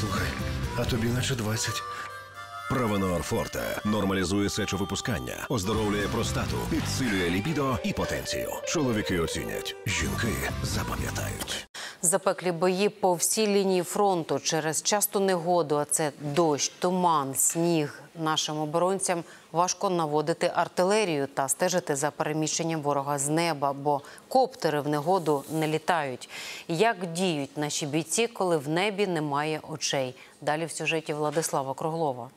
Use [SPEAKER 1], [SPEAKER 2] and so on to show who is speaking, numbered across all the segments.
[SPEAKER 1] Слухай, а тобі наче 20.
[SPEAKER 2] Правонор Форте нормалізує сечовипускання, оздоровлює простату, підсилює лібідо і потенцію. Чоловіки оцінять, жінки запам'ятають.
[SPEAKER 3] Запеклі бої по всій лінії фронту через часту негоду, а це дощ, туман, сніг. Нашим оборонцям важко наводити артилерію та стежити за переміщенням ворога з неба, бо коптери в негоду не літають. Як діють наші бійці, коли в небі немає очей? Далі в сюжеті Владислава Круглова.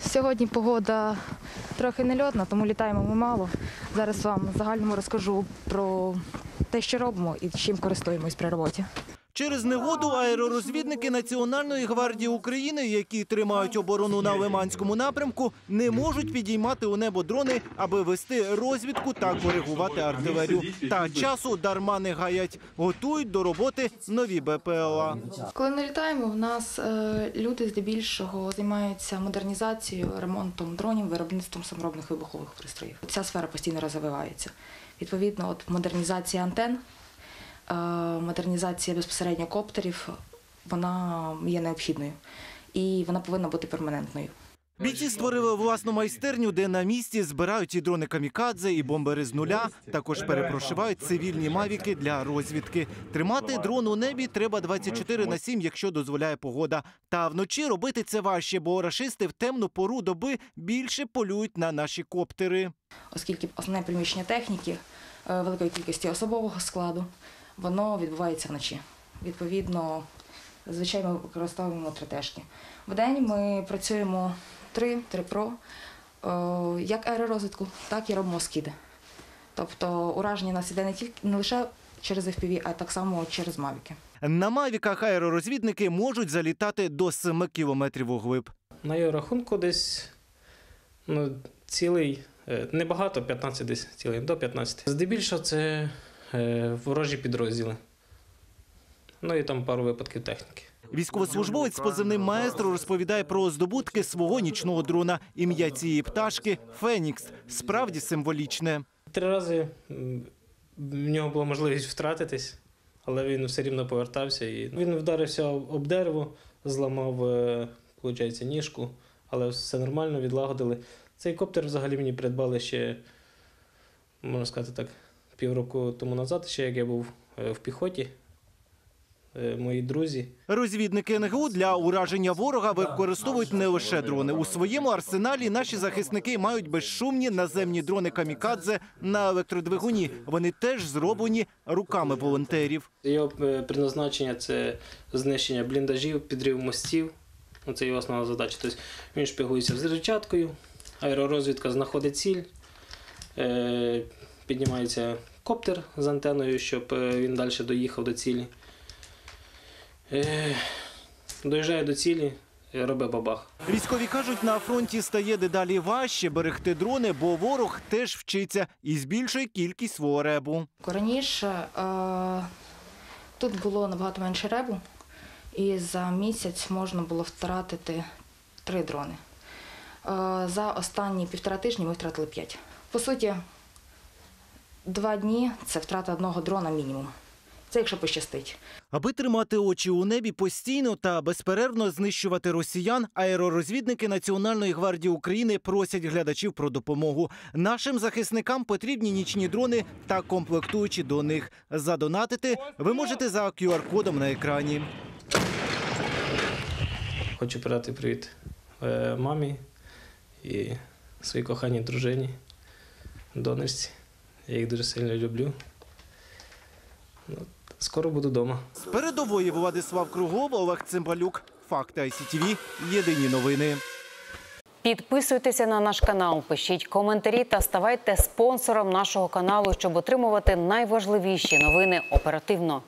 [SPEAKER 4] Сьогодні погода трохи нельотна, тому літаємо ми мало. Зараз вам загальному розкажу про те, що робимо і чим користуємось при роботі.
[SPEAKER 5] Через негоду аеророзвідники Національної гвардії України, які тримають оборону на Лиманському напрямку, не можуть підіймати у небо дрони, аби вести розвідку та коригувати артилерію. Та часу дарма не гаять, готують до роботи нові БПЛА.
[SPEAKER 4] Коли не літаємо, в нас е, люди здебільшого займаються модернізацією, ремонтом дронів, виробництвом саморобних вибухових пристроїв. Ця сфера постійно розвивається. Відповідно, от модернізація антен, модернізація безпосередньо коптерів, вона є необхідною і вона повинна бути перманентною.
[SPEAKER 5] Бійці створили власну майстерню, де на місці збирають і дрони камікадзе, і бомбери з нуля. Також перепрошивають цивільні мавіки для розвідки. Тримати дрон у небі треба 24 на 7, якщо дозволяє погода. Та вночі робити це важче, бо рашисти в темну пору доби більше полюють на наші коптери.
[SPEAKER 4] оскільки основне приміщення техніки е, великої кількості особового складу, воно відбувається вночі. Відповідно, зазвичай ми використовуємо три тежки. Вдень ми працюємо 3, 3 Pro, е, як аеророзвитку, так і робимо скиди. Тобто ураження нас іде не тільки не лише через FPV, а так само через мавіки.
[SPEAKER 5] На мавіках аеророзвідники можуть залітати до 7 кілометрів углиб.
[SPEAKER 6] На його рахунку десь ну, цілий, е, небагато, 15 десь цілий, до 15. Здебільшого це ворожі підрозділи. Ну і там пару випадків техніки.
[SPEAKER 5] Військовослужбовець з позивним маестро розповідає про здобутки свого нічного дрона. Ім'я цієї пташки Фенікс. Справді символічне.
[SPEAKER 6] Три рази в нього була можливість втратитись, але він все рівно повертався. І він вдарився об дерево, зламав, е, виходить, ніжку, але все нормально, відлагодили. Цей коптер взагалі мені придбали ще, можна сказати так, півроку тому назад, ще як я був е, в піхоті. Е, Мої друзі.
[SPEAKER 5] Розвідники НГУ для ураження ворога використовують не лише дрони. У своєму арсеналі наші захисники мають безшумні наземні дрони камікадзе на електродвигуні. Вони теж зроблені руками волонтерів.
[SPEAKER 6] Його е, призначення це знищення бліндажів, підрив мостів. Ну, Це його основна задача. Тобто він шпигується з речаткою, аеророзвідка знаходить ціль, піднімається коптер з антеною, щоб е, він далі доїхав до цілі. Е, доїжджає до цілі, робить бабах.
[SPEAKER 5] Військові кажуть, на фронті стає дедалі важче берегти дрони, бо ворог теж вчиться і збільшує кількість свого ребу.
[SPEAKER 4] Раніше е, тут було набагато менше ребу, і за місяць можна було втратити три дрони. Е, за останні півтора тижні ми втратили п'ять. По суті, два дні це втрата одного дрона мінімум. Це якщо пощастить.
[SPEAKER 5] Аби тримати очі у небі постійно та безперервно знищувати росіян, аеророзвідники Національної гвардії України просять глядачів про допомогу. Нашим захисникам потрібні нічні дрони та комплектуючі до них. Задонатити ви можете за QR-кодом на екрані.
[SPEAKER 6] Хочу передати привіт е, мамі і своїй коханій дружині, донечці. Я їх дуже сильно люблю. Ну, скоро буду вдома.
[SPEAKER 5] З передової Владислав Кругов, Олег Цимбалюк. Факти ICTV. Єдині новини.
[SPEAKER 3] Підписуйтеся на наш канал, пишіть коментарі та ставайте спонсором нашого каналу, щоб отримувати найважливіші новини оперативно.